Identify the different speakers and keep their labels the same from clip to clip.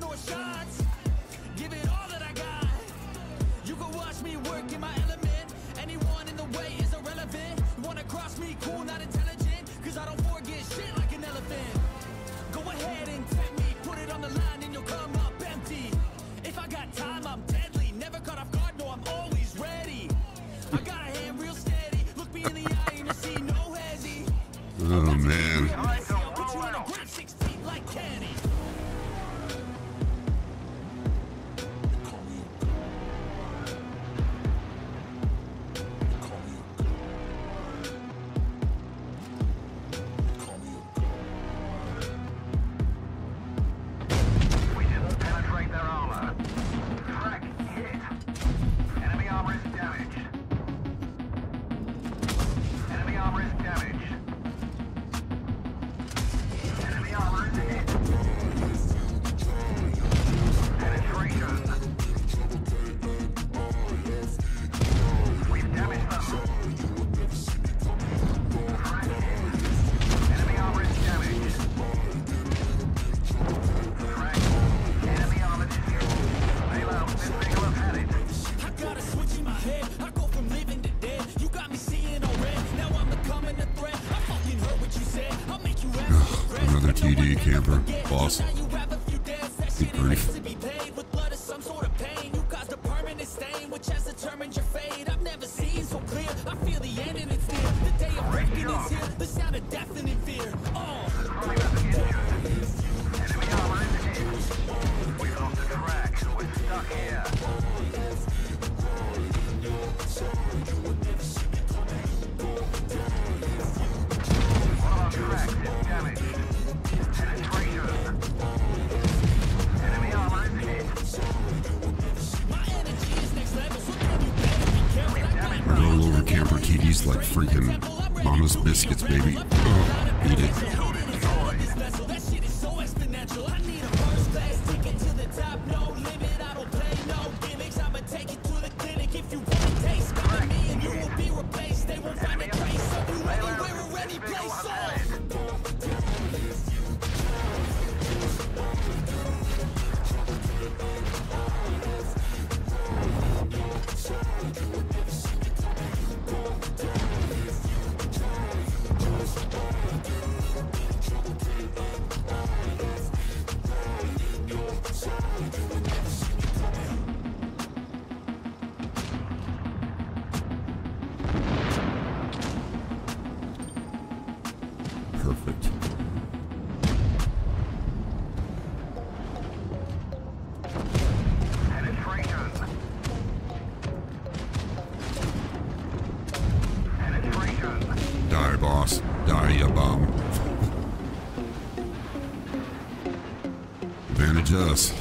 Speaker 1: shots. Give it all that I got. You can watch me work in my element. Anyone in the way is irrelevant. Wanna cross me, cool, not intelligent. Cause I don't forget shit like an elephant. Go ahead and tempt me, put it on the line and you'll come up empty. If I got time, I'm deadly. Never caught off guard, no, I'm always ready. I got a hand real steady. Look me in the eye and you see no hezzy.
Speaker 2: Oh man. Camper. Boss. Good. Freaking mama's biscuits, baby. Oh, eat it. Perfect. Die, boss. Die, you bum. Advantage us.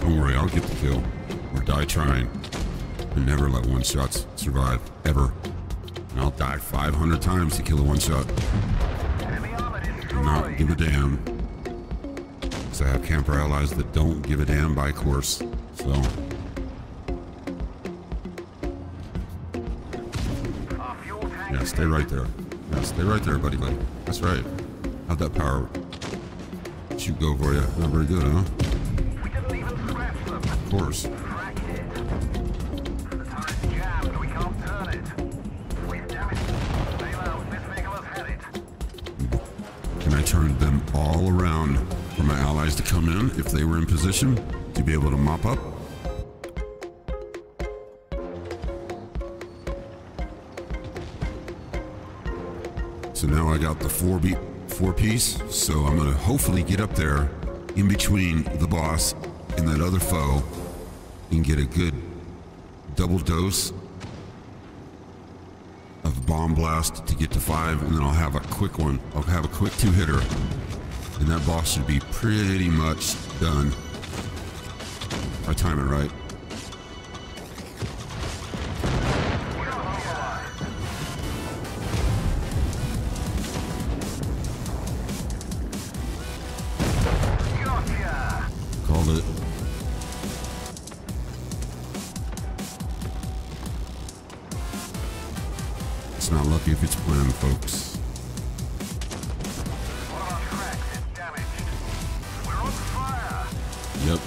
Speaker 2: Don't worry, I'll get the kill. Or die trying. And never let one shots survive. Ever. And I'll die 500 times to kill a one shot.
Speaker 3: Armor.
Speaker 2: Not give a damn. So I have camper allies that don't give a damn by course. So Yeah, stay right there. Yeah, stay right there, buddy, buddy. That's right. How'd that power shoot go for you? Not very good, huh? Of course. Turned them all around for my allies to come in if they were in position to be able to mop up. So now I got the four beat four piece. So I'm gonna hopefully get up there in between the boss and that other foe and get a good double dose bomb blast to get to five, and then I'll have a quick one. I'll have a quick two hitter, and that boss should be pretty much done. I time it right. It's not lucky if it's planned, folks. Yep.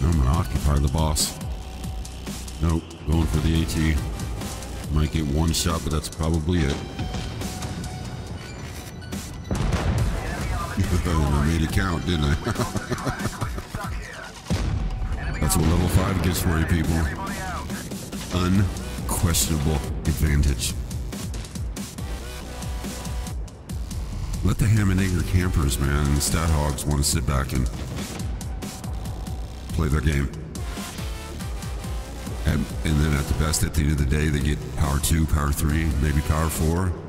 Speaker 2: I'm gonna occupy the boss. Nope, going for the AT. Might get one shot, but that's probably it. count, didn't I? That's what level 5 gets for you, people. Unquestionable advantage. Let the ham and egger campers, man, and the stat hogs want to sit back and play their game. And, and then at the best, at the end of the day, they get power 2, power 3, maybe power
Speaker 3: 4.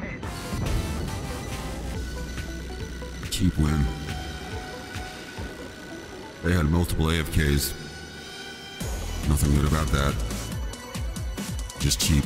Speaker 3: Hit.
Speaker 2: Cheap win. They had multiple AFKs. Nothing good about that. Just cheap.